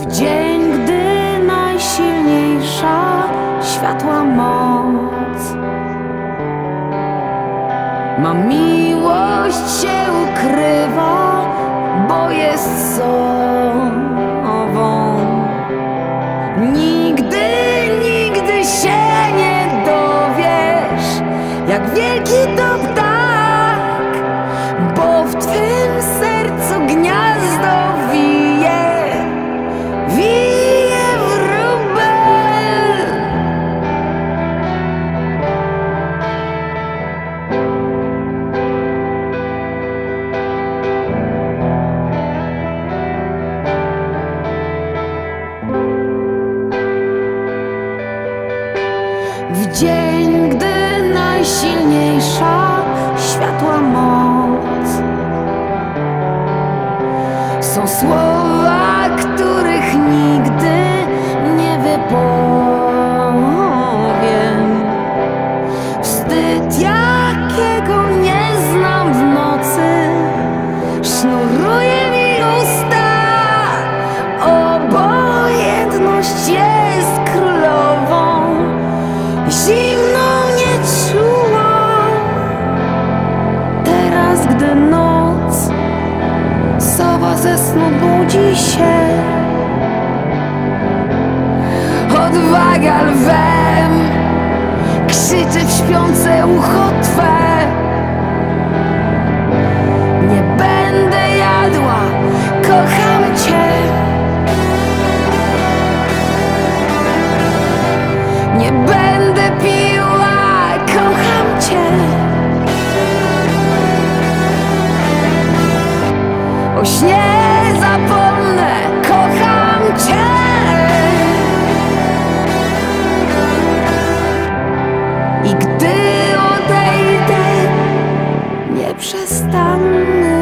W dzień, gdy najsilniejsza światła moc. Ma miłość się ukrywa, bo jest sobą. Nigdy, nigdy się nie dowiesz Jak wielki to ptak Bo w twym W dzień, gdy najsilniejsza światła moc. Są słowa, których snu budzi się. Odwaga lwem Krzyczy w śpiące ucho Twe Nie będę jadła Kocham Cię. Nie będę piła, kocham cię. O śnie I